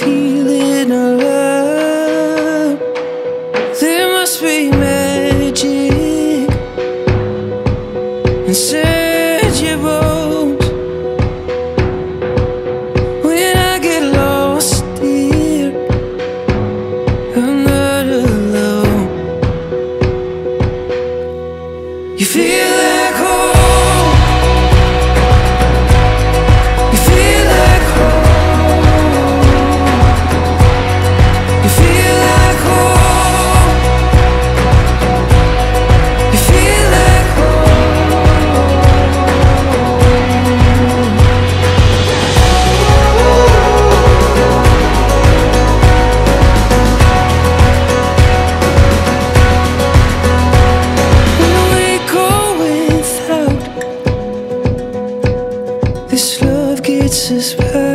feeling alive. There must be magic insatiable. This love gets us hurt.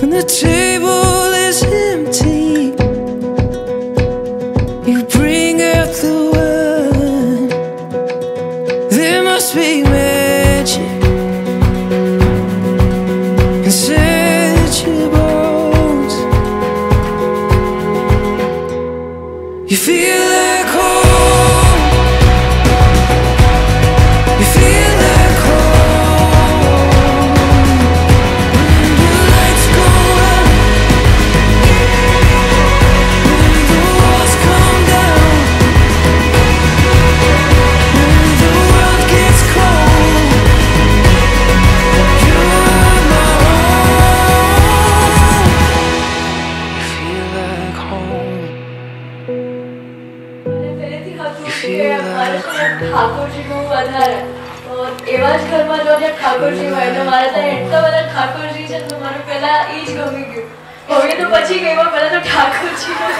When the table is empty, you bring out the wine. There must be magic inside your bones. You feel like હતું કે મારે છે ને ઠાકોરજીનું વધારે. એવા જ ઘરમાં જો જે ઠાકોરજી હોય, તો મારે ત્યાં એટલા બધા ઠાકોરજી છે તો મારું પહેલા એ જ ગયું. હવે તો પછી ગઈ પહેલા તો ઠાકોરજીનું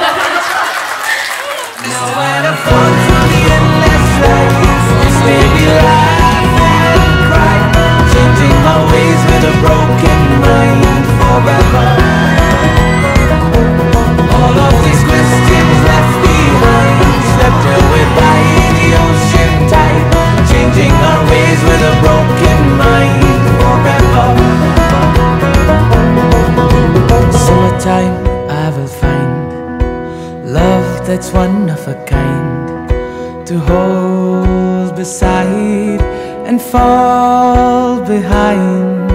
ગમે that's one of a kind to hold beside and fall behind.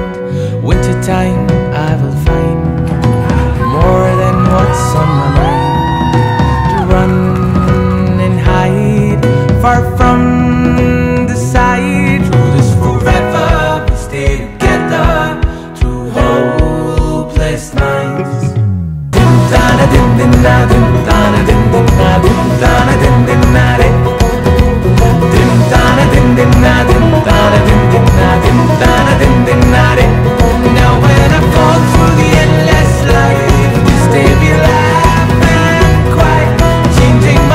Wintertime, I will find more than what's on